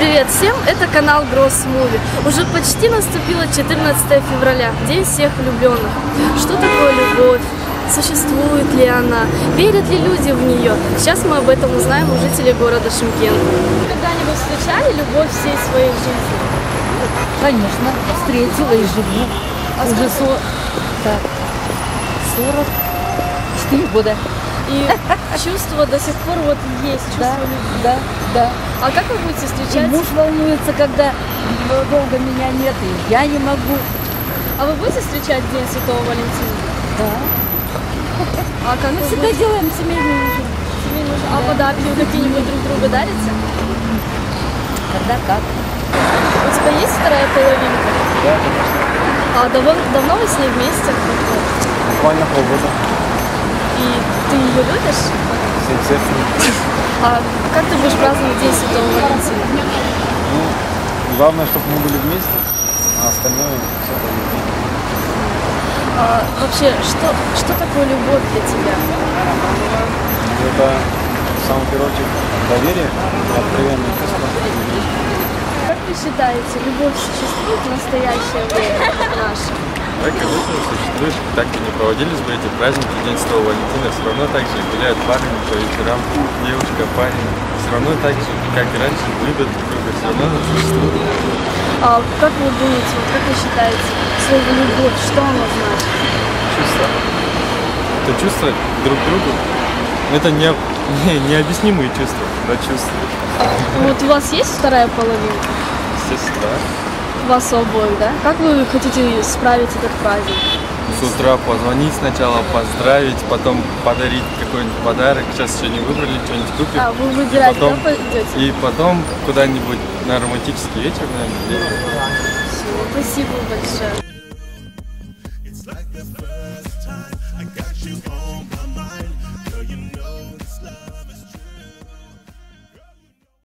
Привет всем, это канал Gross Movie. Уже почти наступило 14 февраля, День всех влюбленных. Что такое любовь? Существует ли она? Верят ли люди в нее? Сейчас мы об этом узнаем у жителей города Шымкент. Когда-нибудь встречали любовь всей своей жизни? Конечно, встретила и живу. Уже со... так, 44 года. И чувство до сих пор вот есть, чувство Да, любви. да, да. А как вы будете И встречать? муж волнуется, когда долго меня нет, и я не могу. А вы будете встречать День Святого Валентина? Да. А как Мы всегда будете? делаем семейный ужин. Семейный ужин? А подарки вы какие-нибудь друг другу дарите? Когда как. У тебя есть вторая половинка? Да, конечно. А давно, давно вы с ней вместе? Буквально полгода. И ты ее любишь? Сердцем. А как ты будешь праздновать День Святого Валентина? Ну, главное, чтобы мы были вместе, а остальное все по любви. А вообще, что, что такое любовь для тебя? Это, в самом первую очередь, доверие, откровенное чувство. Как вы считаете, любовь существует в настоящее время наше? Да, конечно, существует. Так бы не проводились бы эти праздники День Святого Валентина. Все равно так же гуляют парни по вечерам, девушка, парень. Все равно так же, как и раньше, любят друг друга. Все равно существует. А как вы думаете, вот как вы считаете, слово любовь, что оно значит? Чувства. Это чувства друг к другу. Это не, не, необъяснимые чувства, но чувства. Вот у вас есть вторая половинка? Да. У вас обоих, да? Как вы хотите справить этот праздник? С утра позвонить сначала, поздравить, потом подарить какой-нибудь подарок. Сейчас еще не выбрали, что-нибудь купим. А, вы выбираете, потом, да, пойдете? И потом куда-нибудь на романтический вечер, наверное. Все, спасибо большое.